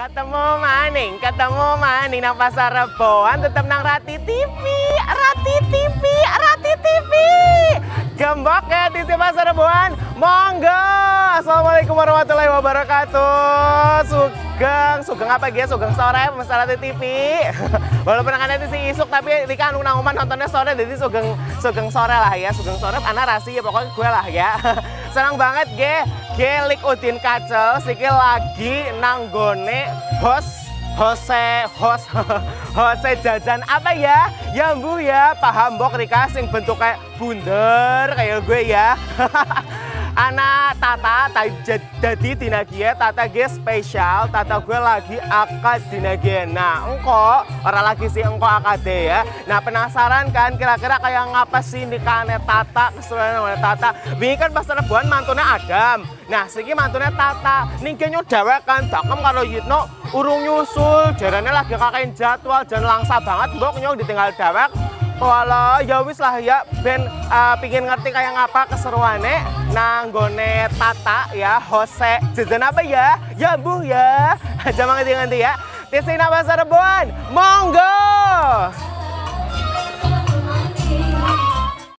Ketemu maning, ketemu maning nang pasar Reboan tetep nang Rati TV. Rati TV, Rati TV. Gembok ya di pasar Reboan. Monggo. Assalamualaikum warahmatullahi wabarakatuh. Sugeng, sugeng apa guys? Sugeng sore pemirsa Rati TV. Walaupun akan nanti si isuk tapi di kan nang nontonnya sore jadi sugeng sugeng sore lah ya. Sugeng sore anak rasi ya pokoknya gue lah ya. Senang banget ge. Gelik Udin Kacel siki lagi nanggone host Jose, host, Jose jajan apa ya? Ya bu ya, paham bok Rika sing bentuk kayak bunder kayak gue ya. Anak Tata, jadi dinagia Tata gue spesial, Tata gue lagi akad dinagia. Nah, engko, orang lagi sih engko akad ya. Nah, penasaran kan kira-kira kayak ngapa sih nikahnya Tata, keseluruhan oleh Tata. Wingi kan pas rebuan mantunya Adam. Nah, segi mantunya Tata, ningkenya dewek kan, dakem kalau Yitno urung nyusul, jarannya lagi kakain jadwal, dan langsa banget, mbok nyong ditinggal dewek. Walah, ya wis lah ya, ben uh, pingin ngerti kayak ngapa keseruannya nanggone Tata ya, Jose. Jajan apa ya? Ya bu ya. Jangan ngerti-ngerti ya. Di sini Reboan. Monggo.